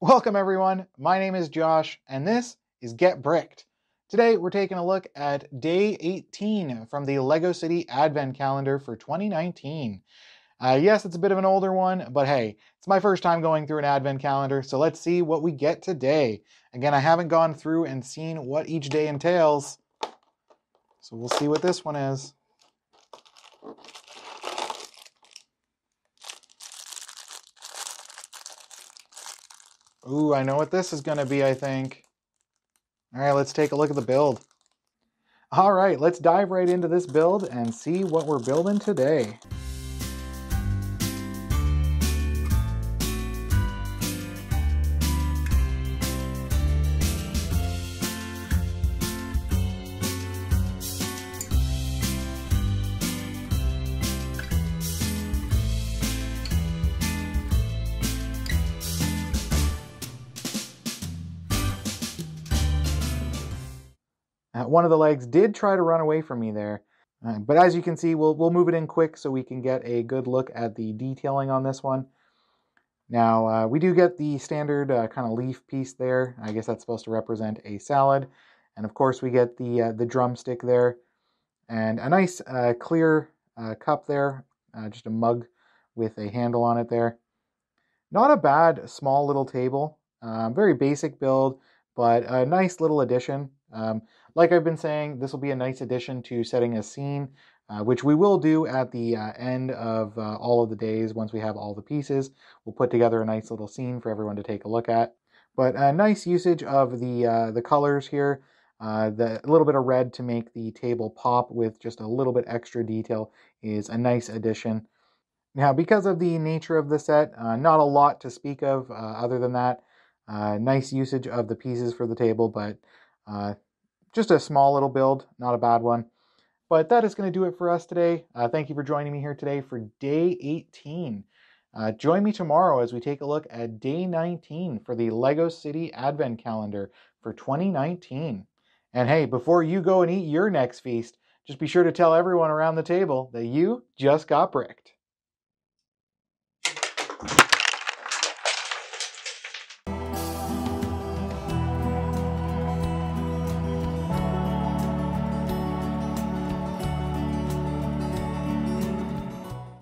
Welcome, everyone. My name is Josh, and this is Get BrickT. Today, we're taking a look at day 18 from the LEGO City Advent Calendar for 2019. Uh, yes, it's a bit of an older one, but hey, it's my first time going through an Advent calendar, so let's see what we get today. Again, I haven't gone through and seen what each day entails, so we'll see what this one is. Ooh, I know what this is going to be, I think. All right, let's take a look at the build. All right, let's dive right into this build and see what we're building today. Uh, one of the legs did try to run away from me there. Uh, but as you can see, we'll, we'll move it in quick so we can get a good look at the detailing on this one. Now, uh, we do get the standard uh, kind of leaf piece there. I guess that's supposed to represent a salad. And of course, we get the, uh, the drumstick there. And a nice uh, clear cup there, just a mug with a handle on it there. Not a bad small little table. very basic build, but a nice little addition. Um, like I've been saying, this will be a nice addition to setting a scene, uh, which we will do at the uh, end of uh, all of the days once we have all the pieces. We'll put together a nice little scene for everyone to take a look at. But a nice usage of the, uh, the colors here. Uh, the a little bit of red to make the table pop with just a little bit extra detail is a nice addition. Now, because of the nature of the set, uh, not a lot to speak of other than that. nice usage of the pieces for the table, but just a small little build, not a bad one. But that is going to do it for us today. Uh, thank you for joining me here today for day 18. Uh, join me tomorrow as we take a look at day 19 for the LEGO City Advent Calendar for 2019. And hey, before you go and eat your next feast, just be sure to tell everyone around the table that you just got bricked.